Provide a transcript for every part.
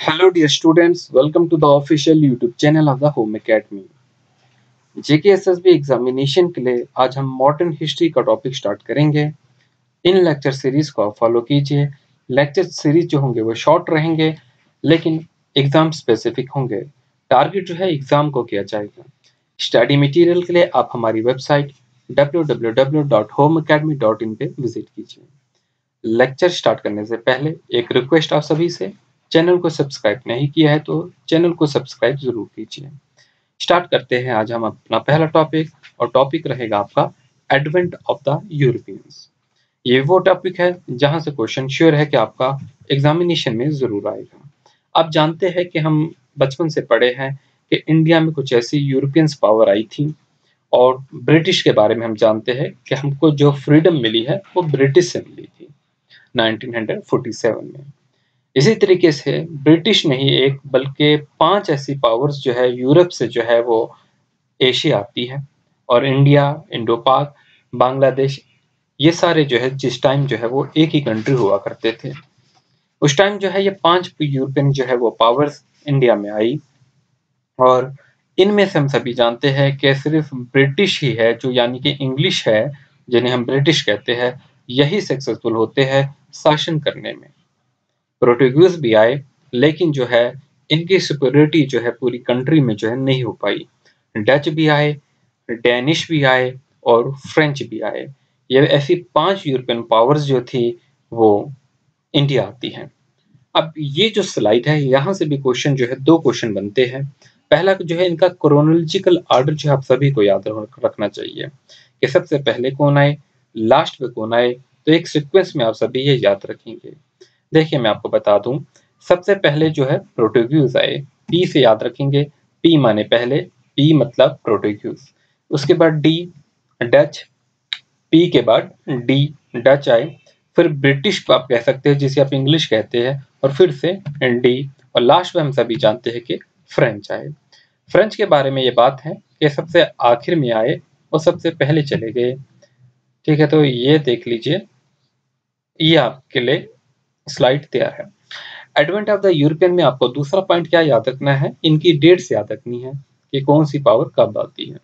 Hello dear students, welcome to the official YouTube channel of the Home Academy. J K S S B examination के लिए आज हम modern history का topic start करेंगे। इन lecture series को आप फॉलो कीजिए। लेक्चर सीरीज़ जो होंगे वो शॉर्ट रहेंगे लेकिन एग्ज़ाम स्पेसिफिक होंगे। टारगेट जो है एग्ज़ाम को किया जाएगा। स्टडी मटेरियल के लिए आप हमारी वेबसाइट www.homeacademy.in पे विज़िट कीजिए। लेक्चर स्टार्ट करने से पहले एक रिक्वेस्ट आप सभी से। चैनल को सब्सक्राइब नहीं किया है तो चैनल को सब्सक्राइब ज़रूर कीजिए। स्टार्ट करते हैं आज हम अपना पहला टॉपिक और टॉपिक रहेगा आपका एडवेंट ऑफ़ द यूरोपियंस ये वो टॉपिक है जहाँ से क्वेश्चन श्योर है कि आपका एग्जामिनेशन में ज़रूर आएगा। आप जानते हैं कि हम बचपन से पढ़े हैं कि इंडिया में कुछ ऐसी यूरोपियंस पावर आई थी और ब्रिटिश के बारे में हम जानते हैं कि हमको जो फ्रीडम मिली है वो ब्रिटिश से मिली थी। 1947 में। इसी तरीके से ब्रिटिश नहीं एक, बल्कि पाँच ऐसी पावर्स जो है, यूरोप से जो है, वो एशिया आती है। और इंडिया इंडो पाक बांग्लादेश, ये सारे जो है, जिस टाइम जो है, वो एक ही कंट्री हुआ करते थे। उस टाइम जो है, ये पाँच यूरोपियन जो है, वो पावर्स इंडिया में आई। और इनमें से हम सभी जानते हैं कि सिर्फ़ ब्रिटिश ही है, जो यानी कि इंग्लिश है, जिन्हें हम ब्रिटिश कहते हैं, यही सक्सेसफुल होते हैं शासन करने में। प्रोटोग्यूज भी आए, लेकिन जो है, इनकी सिक्योरिटी जो है पूरी कंट्री में जो है नहीं हो पाई। डच भी आए डेनिश भी आए और फ्रेंच भी आए। ये ऐसी पाँच यूरोपियन पावर्स जो थी, वो इंडिया आती हैं। अब ये जो स्लाइड है, यहाँ से भी क्वेश्चन जो है, दो क्वेश्चन बनते हैं। पहला जो है, इनका क्रोनोलॉजिकल ऑर्डर जो है, आप सभी को याद रखना चाहिए कि सबसे पहले कौन आए लास्ट में कौन आए तो एक सीक्वेंस में आप सभी ये याद रखेंगे। देखिए, मैं आपको बता दूँ, सबसे पहले जो है प्रोटोग्यूज आए। पी से याद रखेंगे। पी माने पहले पी मतलब प्रोटोग्यूज उसके बाद डी डच पी के बाद डी डच आए। फिर ब्रिटिश को आप कह सकते हैं, जिसे आप इंग्लिश कहते हैं, और फिर से डी और लास्ट में हम सभी जानते हैं कि फ्रेंच आए। फ्रेंच के बारे में ये बात है कि सबसे आखिर में आए और सबसे पहले चले गए। ठीक है तो ये देख लीजिए। ये आपके लिए स्लाइड तैयार है। एडवेंट ऑफ़ द यूरोपियन में आपको दूसरा पॉइंट क्या याद रखना है? इनकी डेट्स याद रखनी है कि कौन सी पावर कब आती है।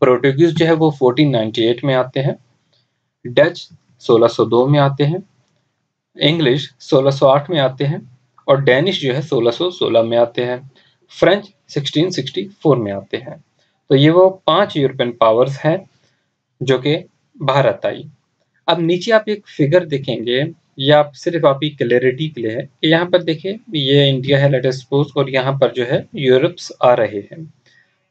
प्रोटोग्यूज जो है वो 1498 में आते हैं डच 1602 में आते हैं इंग्लिश 1608 में आते हैं और डेनिश जो है 1616 में आते हैं फ्रेंच 1664 में आते हैं। तो ये वो पाँच यूरोपियन पावर्स हैं जो कि भारत आई अब नीचे आप एक फिगर देखेंगे ये आप सिर्फ़ आपकी क्लैरिटी के लिए है यहाँ पर देखिए, ये इंडिया है लेटेस्ट सपोज़ और यहाँ पर जो है यूरोप्स आ रहे हैं।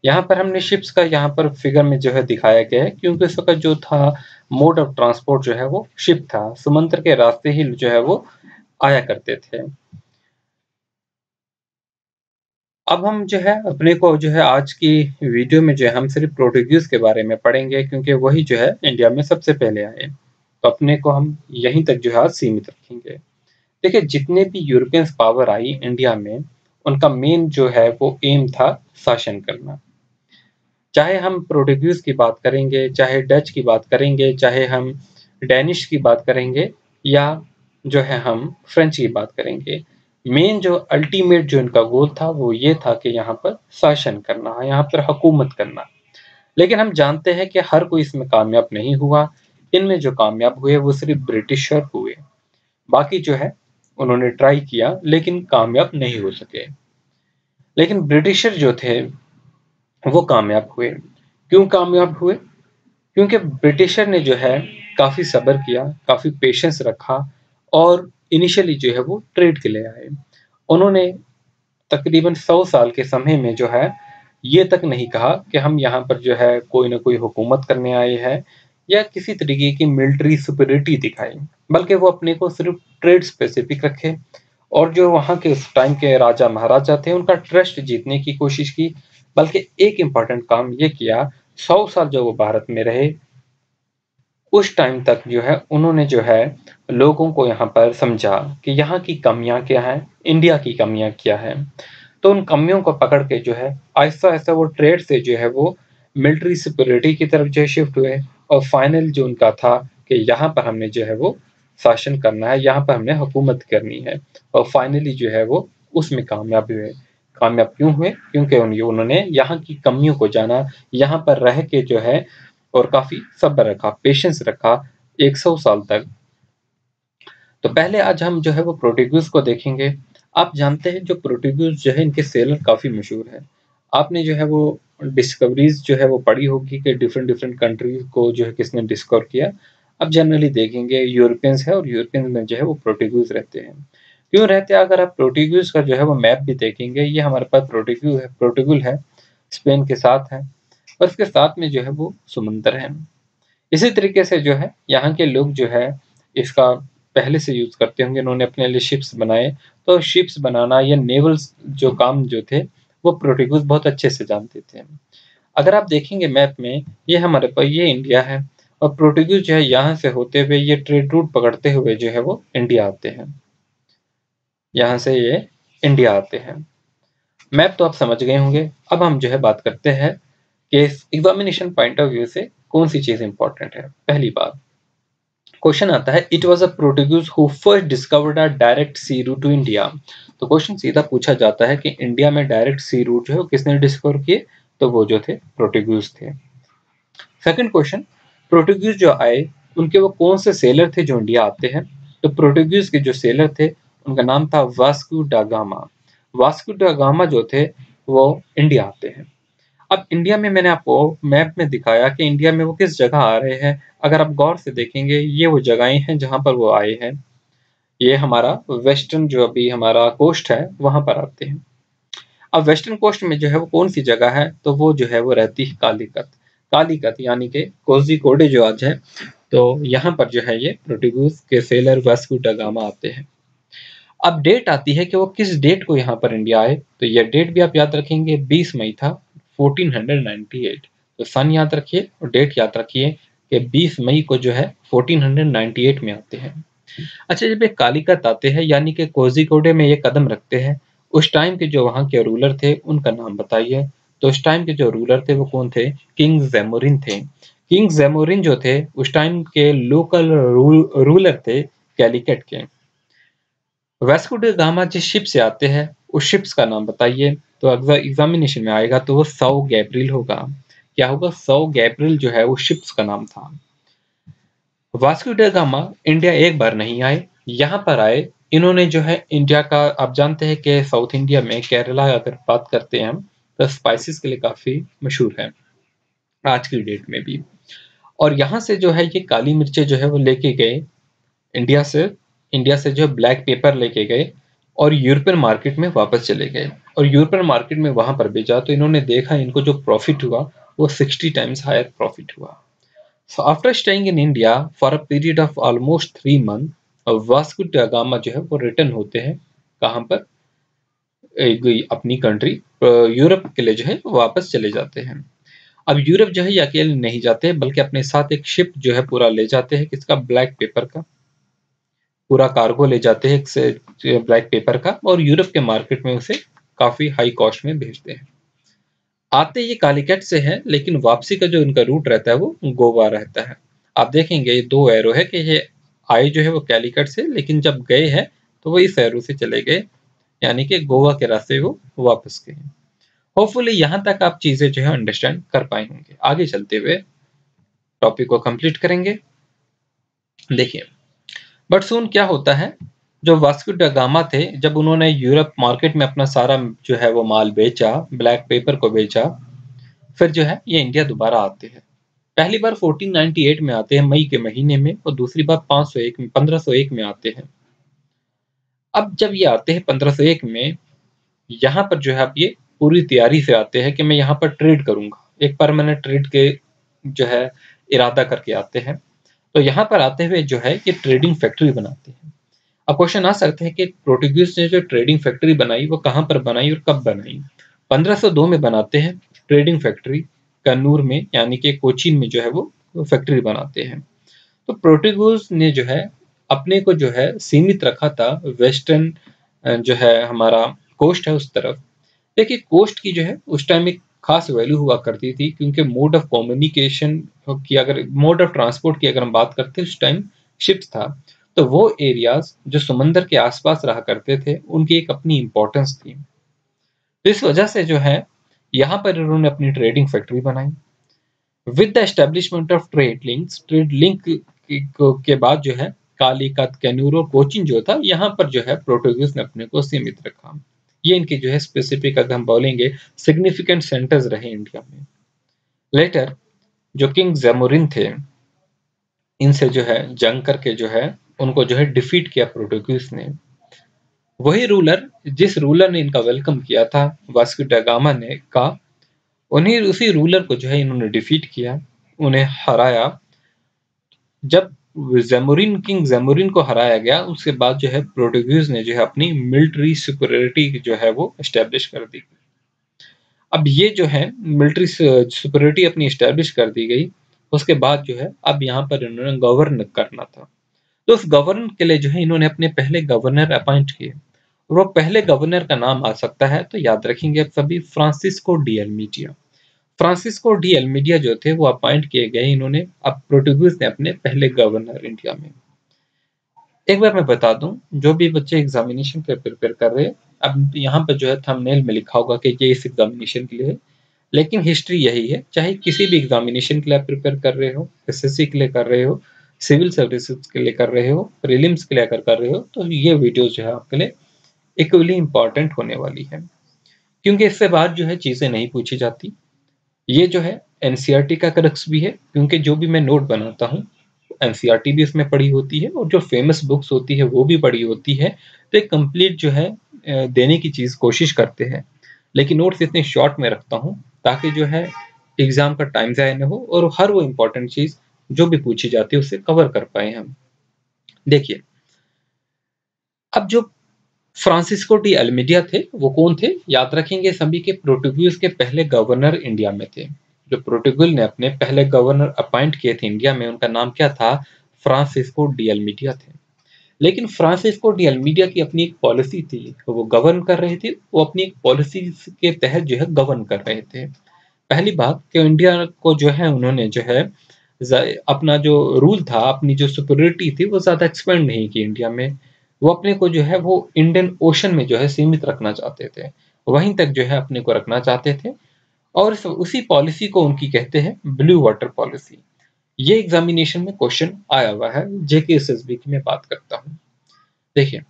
यहाँ पर हमने शिप्स का यहाँ पर फिगर में जो है दिखाया गया है, क्योंकि उस वक्त जो था मोड ऑफ़ ट्रांसपोर्ट जो है, वो शिप था। समुद्र के रास्ते ही जो है, वो आया करते थे। अब हम जो है, अपने को जो है, आज की वीडियो में जो है, हम सिर्फ़ प्रोटोग्यूज के बारे में पढ़ेंगे, क्योंकि वही जो है इंडिया में सबसे पहले आए। तो अपने को हम यहीं तक जो है सीमित रखेंगे। देखिए, जितने भी यूरोपियन पावर आई इंडिया में, उनका मेन जो है वो एम था शासन करना। चाहे हम प्रोटोग्यूज की बात करेंगे, चाहे डच की बात करेंगे, चाहे हम डेनिश की बात करेंगे, या जो है हम फ्रेंच की बात करेंगे मेन जो अल्टीमेट जो इनका गोल था, वो ये था कि यहाँ पर शासन करना, यहाँ पर हुकूमत करना। लेकिन हम जानते हैं कि हर कोई इसमें कामयाब नहीं हुआ। इनमें जो कामयाब हुए, वो सिर्फ़ ब्रिटिशर हुए। बाकी जो है, उन्होंने ट्राई किया, लेकिन कामयाब नहीं हो सके। लेकिन ब्रिटिशर जो थे, वो कामयाब हुए। क्यों कामयाब हुए? क्योंकि ब्रिटिशर ने जो है, काफ़ी सब्र किया, काफ़ी पेशेंस रखा, और इनिशियली जो है, वो ट्रेड के लिए आए। उन्होंने तकरीबन सौ साल के समय में जो है, ये तक नहीं कहा कि हम यहाँ पर जो है, कोई ना कोई हुकूमत करने आए हैं या किसी तरीके की मिलिट्री सुपरिटी दिखाई बल्कि वो अपने को सिर्फ़ ट्रेड स्पेसिफिक रखे। और जो वहाँ के उस टाइम के राजा महाराजा थे उनका ट्रस्ट जीतने की कोशिश की, बल्कि एक इंपॉर्टेंट काम ये किया, सौ साल जो वो भारत में रहे, उस टाइम तक जो है, उन्होंने जो है, लोगों को यहाँ पर समझा कि यहाँ की कमियाँ क्या हैं इंडिया की कमियाँ क्या हैं। तो उन कमियों को पकड़ के जो है आहिस्ता आहिस्ता वो ट्रेड से जो है, वो मिलिट्री सिक्योरिटी की तरफ़ जो है शिफ्ट हुए। और फाइनल जो उनका था कि यहाँ पर हमने जो है वो शासन करना है, यहाँ पर हमने हुकूमत करनी है और फाइनली जो है वो उसमें कामयाब हुए। कामयाब क्यों हुए? क्योंकि उन्होंने यहाँ की कमियों को जाना, यहाँ पर रह के जो है और काफ़ी सब्र रखा पेशेंस रखा 100 साल तक। तो पहले आज हम जो है वो प्रोटिग्यूज को देखेंगे। आप जानते हैं जो प्रोटिग्यूज जो है इनके सेलर काफ़ी मशहूर है। आपने जो है वो डिस्कवरीज जो है वो पढ़ी होगी कि डिफरेंट डिफरेंट कंट्रीज़ को जो है किसने डिस्कवर किया। अब जनरली देखेंगे यूरोपियंस है और यूरोपियंस में जो है वो प्रोटिग्यूज रहते हैं। क्यों रहते हैं? अगर आप प्रोटिग्यूज का जो है वो मैप भी देखेंगे, ये हमारे पास प्रोटिग्यू है प्रोटिगुल है स्पेन के साथ है, और इसके साथ में जो है वो समुंदर है। इसी तरीके से जो है, यहाँ के लोग जो है, इसका पहले से यूज़ करते होंगे। इन्होंने अपने लिए शिप्स बनाए। तो शिप्स बनाना या नेवल्स जो काम जो थे वो प्रोटिगुस बहुत अच्छे से जानते थे। अगर आप देखेंगे मैप में, ये हमारे पास ये इंडिया है और प्रोटिगुस जो है यहाँ से होते हुए, ये ट्रेड रूट पकड़ते हुए जो है वो इंडिया आते हैं। यहाँ से ये इंडिया आते हैं। मैप तो आप समझ गए होंगे। अब हम जो है बात करते हैं कि एग्जामिनेशन पॉइंट ऑफ़ व्यू से कौन सी चीज़ इंपॉर्टेंट है। पहली बात क्वेश्चन आता है it was a Portuguese who first discovered a direct sea route to India तो क्वेश्चन सीधा पूछा जाता है कि इंडिया में डायरेक्ट सी रूट जो है किसने डिस्कवर किए? तो वो जो थे, प्रोटिग्यूज थे। सेकंड क्वेश्चन प्रोटिग्यूज जो आए, उनके वो कौन से सेलर थे जो इंडिया आते हैं? तो प्रोटिग्यूज के जो सेलर थे, उनका नाम था वास्कू डागामा वास्कू डागामा जो थे, वो इंडिया आते हैं। अब इंडिया में मैंने आपको मैप में दिखाया कि इंडिया में वो किस जगह आ रहे हैं। अगर आप गौर से देखेंगे, ये वो जगहें हैं जहाँ पर वो आए हैं। ये हमारा वेस्टर्न जो अभी हमारा कोस्ट है, वहाँ पर आते हैं। अब वेस्टर्न कोस्ट में जो है वो कौन सी जगह है? तो वो जो है वो रहती है कालीकत। कालीकत यानी कि कोजी कोडे जो आज है तो यहाँ पर जो है ये प्रोटिगूस के सेलर वेस्कू डगामा आते हैं। अब डेट आती है कि वो किस डेट को यहाँ पर इंडिया आए? तो यह डेट भी आप याद रखेंगे 20 मई था 1498 तो सन याद रखिए और डेट याद रखिए कि 20 मई को जो है 1498 में आते हैं। अच्छा जब ये कालिकत आते हैं यानी कि कोजिकोडे में ये कदम रखते हैं उस टाइम के जो वहाँ के रूलर थे उनका नाम बताइए। तो उस टाइम के जो रूलर थे वो कौन थे? किंग जेमोरिन थे। किंग जेमोरिन जो थे उस टाइम के लोकल रूल, रूलर थे कैलिकट के। वेस्कुडे गामा जिस शिप से आते हैं उस शिप्स का नाम बताइए। तो अगर एग्जामिनेशन में आएगा तो वो सौ गैब्रिल होगा। क्या होगा? सौ गैब्रिल जो है वो शिप्स का नाम था। वास्को गामा इंडिया एक बार नहीं आए, यहाँ पर आए। इन्होंने जो है इंडिया का, आप जानते हैं कि साउथ इंडिया में केरला अगर बात करते हैं हम तो स्पाइसेस के लिए काफ़ी मशहूर है, आज की डेट में भी। और यहाँ से जो है ये काली मिर्चें जो है वो लेके गए, इंडिया से इंडिया से जो है ब्लैक पेपर लेके गए और यूरोपियन मार्केट में वापस चले गए। और यूरोपियन मार्केट में वहाँ पर बेचा तो इन्होंने देखा इनको जो प्रॉफिट हुआ, वो सिक्सटी टाइम्स हायर प्रॉफिट हुआ। So after staying in India for a period of almost three month Vasco da Gama जो है वो रिटर्न होते हैं। कहाँ पर? अपनी कंट्री यूरोप के लिए जो है वापस चले जाते हैं। अब यूरोप जो है ये अकेले नहीं जाते बल्कि अपने साथ एक शिप जो है पूरा ले जाते हैं, किसका? ब्लैक पेपर का। पूरा कार्गो ले जाते हैं ब्लैक पेपर का, और यूरोप के मार्केट में उसे काफ़ी हाई कॉस्ट में भेजते हैं। आते ये कालीकट से है, लेकिन वापसी का जो इनका रूट रहता है वो गोवा रहता है। आप देखेंगे ये दो एरो है कि ये आए जो है वो कैलिकट से, लेकिन जब गए हैं तो वो इस एरो से चले गए, यानी कि गोवा के रास्ते वो वापस गए। होपफुली यहाँ तक आप चीज़ें जो है अंडरस्टैंड कर पाए होंगे। आगे चलते हुए टॉपिक को कंप्लीट करेंगे। देखिए बट सुन क्या होता है? जो वास्को डगामा थे, जब उन्होंने यूरोप मार्केट में अपना सारा जो है वो माल बेचा, ब्लैक पेपर को बेचा, फिर जो है ये इंडिया दोबारा आते हैं। पहली बार 1498 में आते हैं, मई के महीने में, और दूसरी बार 501 में 1501 में आते हैं। अब जब ये आते हैं 1501 में, यहाँ पर जो है अब ये पूरी तैयारी से आते हैं कि मैं यहाँ पर ट्रेड करूँगा। एक परमानेंट ट्रेड के जो है इरादा करके आते हैं। तो यहाँ पर आते हुए जो है ये ट्रेडिंग फैक्ट्री बनाते हैं। अब क्वेश्चन आ सकते हैं कि प्रोटिग्यूज ने जो ट्रेडिंग फैक्ट्री बनाई, वो कहाँ पर बनाई और कब बनाई? 1502 में बनाते हैं ट्रेडिंग फैक्ट्री कन्नूर में, यानी कि कोचिन में जो है वो फैक्ट्री बनाते हैं। तो प्रोटिग्यूज ने जो है, अपने को जो है सीमित रखा था वेस्टर्न जो है हमारा कोस्ट है उस तरफ़। देखिए कोस्ट की जो है, उस टाइम एक खास वैल्यू हुआ करती थी, क्योंकि मोड ऑफ़ कम्युनिकेशन की अगर मोड ऑफ़ ट्रांसपोर्ट की अगर हम बात करते हैं, उस टाइम शिप्स था। तो वो एरियाज़ जो समंदर के आसपास रहा करते थे, उनकी एक अपनी इंपॉर्टेंस थी। तो इस वजह से जो है, यहाँ पर इन्होंने अपनी ट्रेडिंग फैक्ट्री बनाई। With the establishment of trade links trade link के बाद जो है कालीकत कैनूर और कोचिन जो था, यहाँ पर जो है प्रोटोग्यूज ने अपने को सीमित रखा। ये इनके जो है स्पेसिफिक अगर हम बोलेंगे सिग्निफिकेंट सेंटर्स रहे इंडिया में। लेटर जो किंग जेमोरिन थे, इनसे जो है, जंग करके जो है उनको जो है डिफीट किया प्रोटोग्यूज ने। वही रूलर, जिस रूलर ने इनका वेलकम किया था, वास्को डागामा ने का, उन्हीं, उसी रूलर को जो है इन्होंने डिफीट किया, उन्हें हराया। जब जेमोरिन किंग जेमोरिन को हराया गया, उसके बाद जो है प्रोटोग्यूज ने जो है अपनी मिलिट्री सुपरियरिटी जो है वो स्टेब्लिश कर दी। अब ये जो है मिलिट्री सुपरियरिटी अपनी स्टेब्लिश कर दी गई, उसके बाद जो है अब यहाँ पर इन्होंने गवर्न करना था। तो उस गवर्न के लिए जो है इन्होंने अपने पहले गवर्नर अपॉइंट किए। और वो पहले गवर्नर का नाम आ सकता है तो याद रखेंगे अब सभी Francisco de Almeida Francisco de Almeida जो थे, वो अपॉइंट किए गए इन्होंने। अब प्रोटोग्यूज ने अपने पहले गवर्नर इंडिया में। एक बार मैं बता दूँ, जो भी बच्चे एग्जामिनेशन के प्रिपेयर कर रहे हैं, अब यहाँ पर जो है थंबनेल में लिखा होगा कि ये इस एग्जामिनेशन के लिए है। लेकिन हिस्ट्री यही है, चाहे किसी भी एग्जामिनेशन के लिए आप प्रिपेयर कर रहे हो एसएससी के लिए कर रहे हो सिविल सर्विसेज़ के लिए कर रहे हो, प्रीलिम्स के लिए अगर कर रहे हो तो ये वीडियो जो है आपके लिए इक्वली इंपॉर्टेंट होने वाली है। क्योंकि इससे बाद जो है चीज़ें नहीं पूछी जाती। ये जो है एनसीईआरटी का करक्स भी है, क्योंकि जो भी मैं नोट बनाता हूँ एनसीईआरटी भी इसमें पढ़ी होती है और जो फ़ेमस बुक्स होती है, वो भी पढ़ी होती है। तो एक कंप्लीट जो है देने की चीज़ कोशिश करते हैं। लेकिन नोट्स इतने शॉर्ट में रखता हूँ, ताकि जो है एग्ज़ाम का टाइम ज़ाया न हो और हर वो इम्पोर्टेंट चीज़ जो भी पूछी जाती है, उसे कवर कर पाए हम। देखिए, अब जो फ्रांसिस्को डी अल्मीडिया थे, वो कौन थे? याद रखेंगे सभी के प्रोटोग्यूज के पहले गवर्नर इंडिया में थे। जो प्रोटोगुल ने अपने पहले गवर्नर अपॉइंट किए थे इंडिया में, उनका नाम क्या था? फ्रांसिस्को डी अल्मीडिया थे। लेकिन फ्रांसिस्को डी अल्मीडिया की अपनी एक पॉलिसी थी, वो गवर्न कर रहे थे, वो अपनी एक पॉलिसी के तहत जो है गवर्न कर रहे थे। पहली बात, कि इंडिया को जो है, उन्होंने जो है अपना जो रूल था, अपनी जो सुपरिटी थी, वो ज़्यादा एक्सपेंड नहीं की इंडिया में। वो अपने को जो है, वो इंडियन ओशन में जो है, सीमित रखना चाहते थे। वहीं तक जो है, अपने को रखना चाहते थे। और उसी पॉलिसी को उनकी कहते हैं ब्लू वाटर पॉलिसी ये एग्जामिनेशन में क्वेश्चन आया हुआ है। जेके एस एस बी की मैं बात करता हूँ। देखिए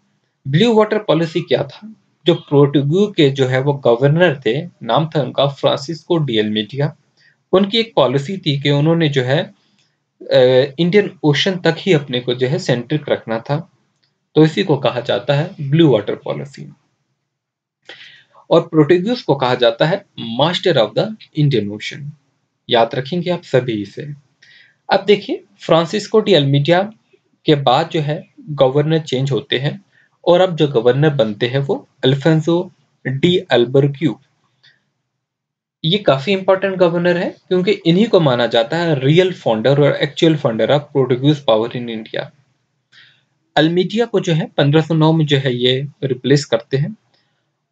ब्लू वाटर पॉलिसी क्या था? जो प्रोटुगू के जो है, वो गवर्नर थे, नाम था उनका फ्रांसिस्को डीएल मीडिया उनकी एक पॉलिसी थी कि उन्होंने जो है इंडियन ओशन तक ही अपने को जो है सेंट्रिक रखना था। तो इसी को कहा जाता है ब्लू वाटर पॉलिसी और प्रोटेग्यूस को कहा जाता है master of the Indian Ocean याद रखेंगे आप सभी इसे। अब देखिए फ्रांसिस्को डी अल्मीडिया के बाद जो है गवर्नर चेंज होते हैं और अब जो गवर्नर बनते हैं वो अल्फेंसो डी अल्बरक्यू ये काफ़ी इंपॉर्टेंट गवर्नर है क्योंकि इन्हीं को माना जाता है रियल फाउंडर और actual founder of Portuguese power in India Almeida को जो है 1509 में जो है ये रिप्लेस करते हैं।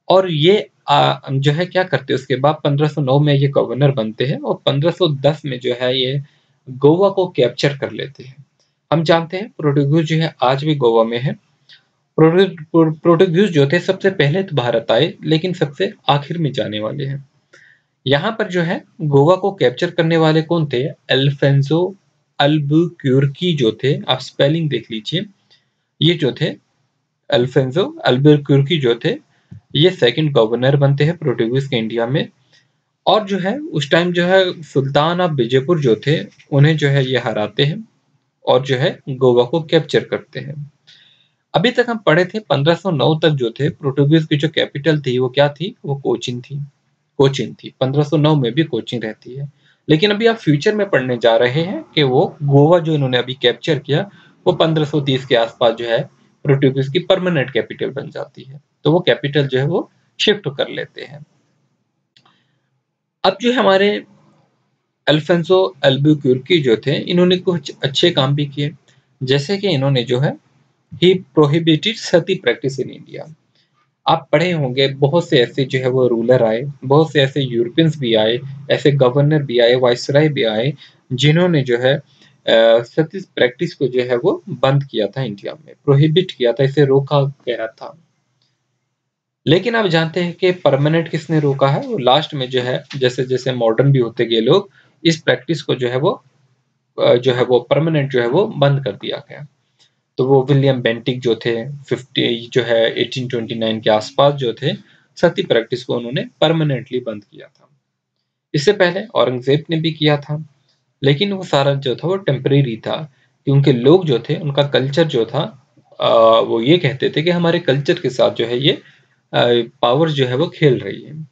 और ये आ, जो है क्या करते हैं उसके बाद 1509 में ये गवर्नर बनते हैं और 1510 में जो है ये गोवा को कैप्चर कर लेते हैं। हम जानते हैं प्रोटोग्यूज जो है आज भी गोवा में है। प्रोटोग्यूज जो थे सबसे पहले तो भारत आए लेकिन सबसे आखिर में जाने वाले हैं। यहाँ पर जो है, गोवा को कैप्चर करने वाले कौन थे? एल्फेंसो अल्बुक्यूर्की जो थे, आप स्पेलिंग देख लीजिए। ये जो थे अल्फेंसो अल्बुक्यूर्की जो थे, ये सेकंड गवर्नर बनते हैं प्रोटोग्यूज के इंडिया में। और जो है, उस टाइम जो है सुल्तान ऑफ़ विजयपुर जो थे, उन्हें जो है ये हराते हैं और जो है गोवा को कैप्चर करते हैं। अभी तक हम पढ़े थे 1509 तक जो थे प्रोटोग्यूज की जो कैपिटल थी, वो क्या थी? वो कोचिन थी। कोचिन थी। 1509 में भी कोचिन रहती है। लेकिन अभी आप फ्यूचर में पढ़ने जा रहे हैं कि वो गोवा जो इन्होंने अभी कैप्चर किया, वो 1530 के आसपास जो है प्रोटोग्यूज की परमानेंट कैपिटल बन जाती है। तो वो कैपिटल जो है वो शिफ्ट कर लेते हैं। अब जो हमारे अल्फेंसो अल्बुक्यूर्की जो थे, इन्होंने कुछ अच्छे काम भी किए। जैसे कि इन्होंने जो है ही prohibited sati practice in India आप पढ़े होंगे, बहुत से ऐसे जो है वो रूलर आए, बहुत से ऐसे यूरोपियंस भी आए, ऐसे गवर्नर भी आए वायसराय भी आए, जिन्होंने जो है सती प्रैक्टिस को जो है वो बंद किया था इंडिया में प्रोहिबिट किया था, इसे रोका गया था। लेकिन आप जानते हैं कि परमानेंट किसने रोका है? वो लास्ट में जो है, जैसे जैसे मॉडर्न भी होते गए लोग, इस प्रैक्टिस को जो है वो जो है वो परमानेंट जो है वो बंद कर दिया गया। तो वो विलियम बेंटिक जो थे 50 जो है 1829 के आसपास जो थे सती प्रैक्टिस को उन्होंने परमानेंटली बंद किया था। इससे पहले औरंगज़ेब ने भी किया था लेकिन वो सारा जो था वो टेम्परेरी था क्योंकि लोग जो थे उनका कल्चर जो था आ, वो ये कहते थे कि हमारे कल्चर के साथ जो है ये पावर जो है वो खेल रही है।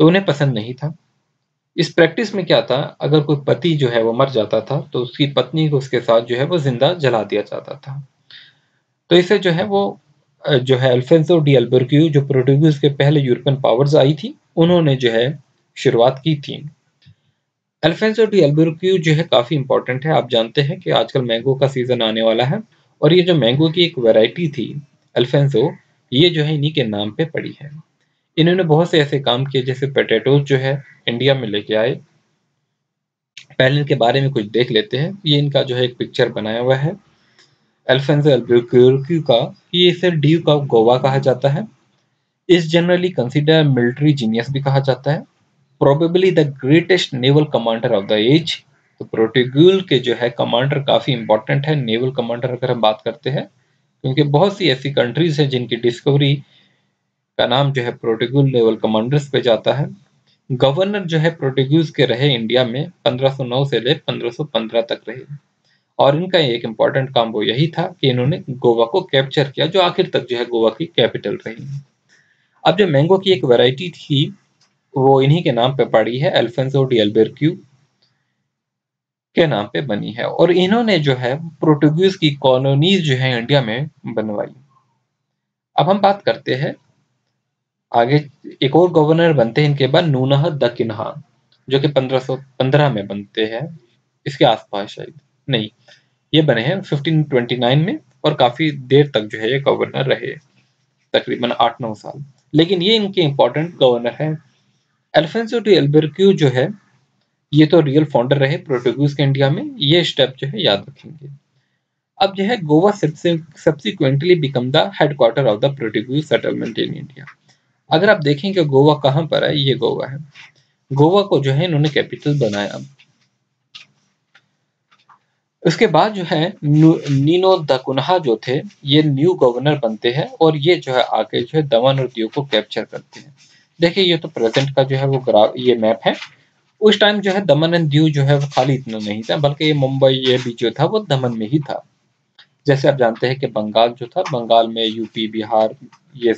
तो उन्हें पसंद नहीं था। इस प्रैक्टिस में क्या था? अगर कोई पति जो है वो मर जाता था तो उसकी पत्नी को उसके साथ जो है वो ज़िंदा जला दिया जाता था। तो इसे जो है वो जो है अल्फेंसो डी अल्बर्क्यू जो प्रोड्यूस के पहले यूरोपियन पावर्स आई थी, उन्होंने जो है शुरुआत की थी। अल्फेंसो डी अल्बर्क्यू जो है काफ़ी इंपॉर्टेंट है। आप जानते हैं कि आजकल मैंगो का सीज़न आने वाला है और ये जो मैंगो की एक वैरायटी थी अल्फेंसो ये जो है इन्हीं के नाम पे पड़ी है। इन्होंने बहुत से ऐसे काम किए, जैसे पोटैटोज जो है इंडिया में लेके आए। पहले इनके बारे में कुछ देख लेते हैं। ये इनका जो है एक पिक्चर बनाया हुआ है। एल्फेंसो का, ये इसे ड्यू का गोवा कहा जाता है। इस जनरली कंसिडर मिलिट्री जीनियस भी कहा जाता है। Probably the greatest naval commander of the age तो प्रोटिग्यूल के जो है कमांडर काफ़ी इंपॉर्टेंट है। नेवल कमांडर अगर हम बात करते हैं, क्योंकि बहुत सी ऐसी कंट्रीज़ हैं जिनकी डिस्कवरी का नाम जो है प्रोटिग्यूल नेवल कमांडर्स पे जाता है। गवर्नर जो है प्रोटिग्यूज के रहे इंडिया में 1509 से ले 1515 तक रहे। और इनका एक इंपॉर्टेंट काम वो यही था कि इन्होंने गोवा को कैप्चर किया, जो आखिर तक जो है गोवा की कैपिटल रही। अब जो मैंगो की एक वैरायटी थी, वो इन्हीं के नाम पे पड़ी है एल्फेंसो डी एल्बेरक्यू के नाम पे बनी है। और इन्होंने जो है प्रोटुगीज की कॉलोनीज जो है इंडिया में बनवाई। अब हम बात करते हैं आगे एक और गवर्नर बनते हैं, इनके बाद नूनह द किन्हा जो कि 1515 में बनते हैं, इसके आसपास शायद। नहीं, ये बने हैं 1529 में, और काफ़ी देर तक जो है ये गवर्नर रहे, तकरीबन आठ नौ साल। लेकिन ये इनके इंपॉर्टेंट गवर्नर हैं। एल्फेंसो डी एल्बर्क्यू जो है, ये तो रियल फाउंडर रहे प्रोटोग्यूज के इंडिया में, ये स्टेप जो है याद रखेंगे। अब जो है Goa subsequently become the headquarter of the Portuguese settlement in India अगर आप देखेंगे गोवा कहाँ पर है, ये गोवा है। गोवा को जो है इन्होंने कैपिटल बनाया। उसके बाद जो है नीनो दकुनहा जो थे, ये न्यू गवर्नर बनते हैं और ये जो है आगे जो है दमन और दीव को कैप्चर करते हैं। देखिए, ये तो प्रेजेंट का जो है वो ग्राफ ये मैप है। उस टाइम जो है दमन एंड दीव जो है वो खाली इतना नहीं था, बल्कि ये मुंबई ये भी जो था वो दमन में ही था। जैसे आप जानते हैं कि बंगाल जो था, बंगाल में यूपी, बिहार, ये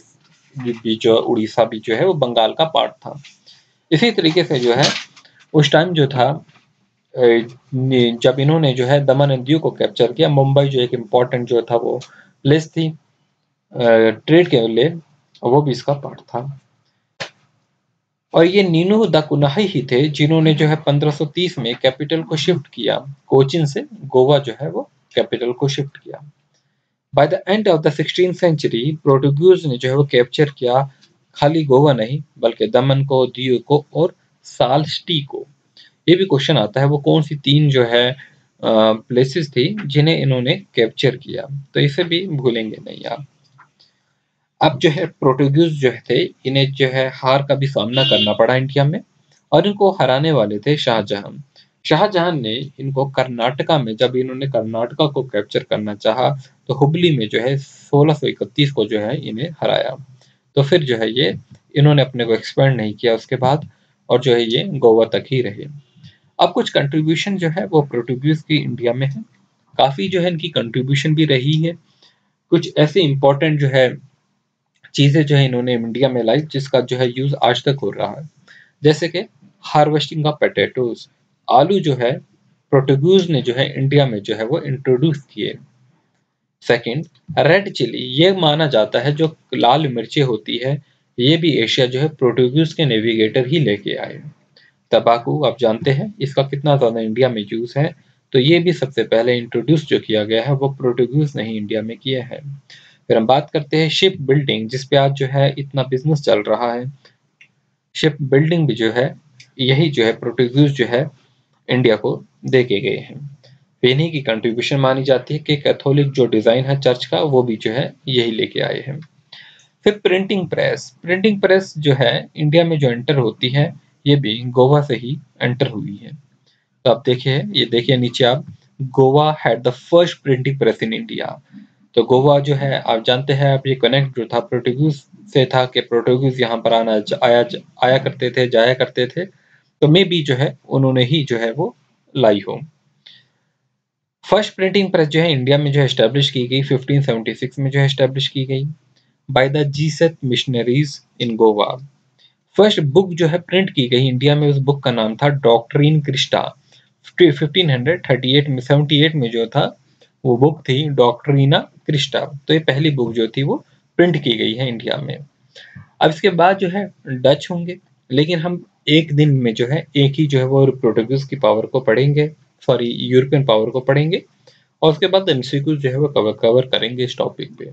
भी जो उड़ीसा भी जो है वो बंगाल का पार्ट था। इसी तरीके से जो है, उस टाइम जो था जब इन्होंने जो है दमन एंड दीव को कैप्चर किया, मुंबई जो एक इम्पोर्टेंट जो था वो प्लेस थी ट्रेड के लिए, वो भी इसका पार्ट था। और ये नीनू द कुनाही ही थे, जिन्होंने जो है 1530 में कैपिटल को शिफ्ट किया, कोचिन से गोवा जो है वो कैपिटल को शिफ्ट किया। By the end of the sixteen century Portuguese ने जो है वो कैप्चर किया खाली गोवा नहीं, बल्कि दमन को, दीव को और साल्स्टी को। ये भी क्वेश्चन आता है, वो कौन सी तीन जो है प्लेसेस थी जिन्हें इन्होंने कैप्चर किया? तो इसे भी भूलेंगे नहीं आप। अब जो है प्रोटोग्यूज जो थे, इन्हें जो है हार का भी सामना करना पड़ा इंडिया में और इनको हराने वाले थे शाहजहां। शाहजहां ने इनको कर्नाटका में, जब इन्होंने कर्नाटका को कैप्चर करना चाहा तो हुबली में जो है 1631 को जो है इन्हें हराया तो फिर जो है ये इन्होंने अपने को एक्सपेंड नहीं किया उसके बाद और जो है ये गोवा तक ही रहे अब कुछ कंट्रीब्यूशन जो है वो प्रोटोग्यूज की इंडिया में है काफ़ी जो है इनकी कंट्रीब्यूशन भी रही है कुछ ऐसे इंपॉर्टेंट जो है चीज़ें जो है इन्होंने इंडिया में लाई जिसका जो है यूज़ आज तक हो रहा है जैसे कि हार्वेस्टिंग ऑफ़ पोटैटोज आलू जो है प्रोटोग्यूज ने जो है इंडिया में जो है वो इंट्रोड्यूस किए सेकंड रेड चिली ये माना जाता है जो लाल मिर्ची होती है, ये भी एशिया जो है प्रोटोग्यूज के नेविगेटर ही लेके आए तंबाकू, आप जानते हैं, इसका कितना ज़्यादा इंडिया में यूज़ है तो ये भी सबसे पहले इंट्रोड्यूस जो किया गया है, वो प्रोटोग्यूज ने ही इंडिया में किया है। फिर हम बात करते हैं शिप बिल्डिंग जिसपे आज जो है इतना बिज़नेस चल रहा है। शिप बिल्डिंग भी जो है, यही जो है प्रोट्यूज जो है इंडिया को दे के गए हैं। पेनी की कंट्रीब्यूशन मानी जाती है कि कैथोलिक जो डिज़ाइन है चर्च का, वो भी जो है यही लेके आए हैं। फिर प्रिंटिंग प्रेस प्रिंटिंग प्रेस जो है इंडिया में जो एंटर होती है, ये भी गोवा से ही एंटर हुई है। तो आप देखिए, ये देखिए नीचे आप, Goa had the first printing press in India तो गोवा जो है, आप जानते हैं, आप ये कनेक्ट जो था प्रोटोग्यूज से था कि प्रोटोग्यूज यहाँ पर आना, आया आया करते थे, जाया करते थे। तो मे बी जो है, उन्होंने ही जो है वो लाई हो। फ़र्स्ट प्रिंटिंग प्रेस जो है इंडिया में जो है स्टैब्लिश की गई 1576 में जो है स्टैब्लिश की गई by the Jesuit missionaries in Goa first book जो है प्रिंट की गई इंडिया में, उस बुक का नाम था डॉक्ट्रीन क्रिस्टा 1538 में 78 में जो था, वो बुक थी डॉक्ट्रीना क्रिस्टा तो ये पहली बुक जो थी वो प्रिंट की गई है इंडिया में. अब इसके बाद जो है डच होंगे, लेकिन हम एक दिन में जो है, एक ही जो है वो प्रोटोग्यूज की पावर को पढ़ेंगे. सॉरी यूरोपियन पावर को पढ़ेंगे और उसके बाद एमसीक्यू जो है वो कवर कवर करेंगे इस टॉपिक पे।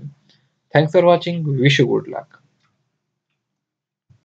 Thanks for watching wish you good luck